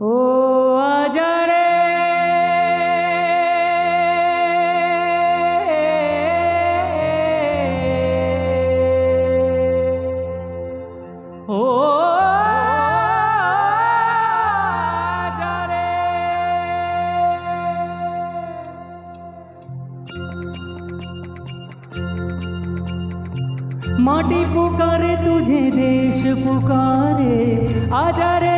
ओ आजा रे ओ आजा रे माटी पुकारे तुझे देश पुकारे आजा रे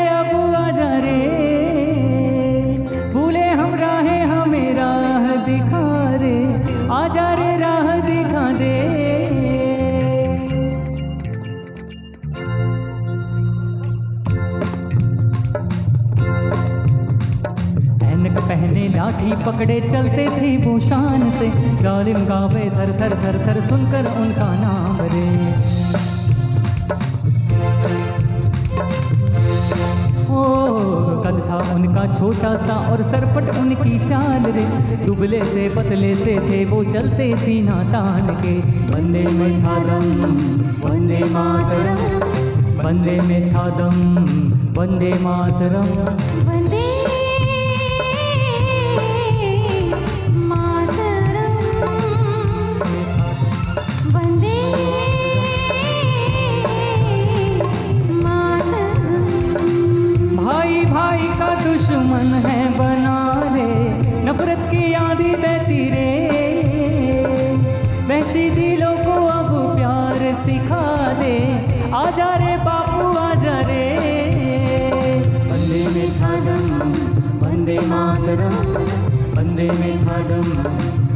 पहने लाठी पकड़े चलते थे वो शान से। जालिम गावे थर थर थर थर सुनकर उनका नाम रे। कद था उनका छोटा सा और सरपट उनकी चाल रे। दुबले से पतले से थे वो चलते सीना तान के। बंदे में था दम, वंदे मातरम बंदे में था दम, वंदे मातरम। वंदे आजा रे बापू आजा रे। बंदे में था बंदे वंदे मातरम बंदे में था दम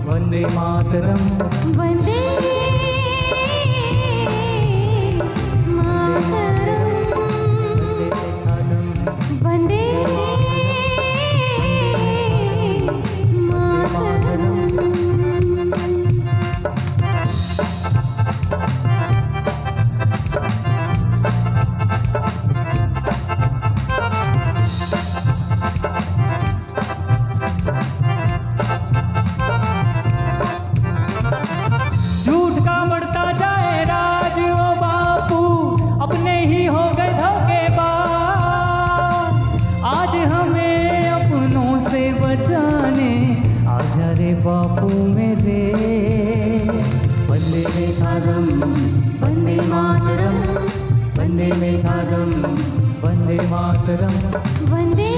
वंदे मातरम। वंदे वंदे से बचाने आजा रे बापू मेरे। बंदे में खादम बंदे मातरम में खादम बंदे मातरम। वंदे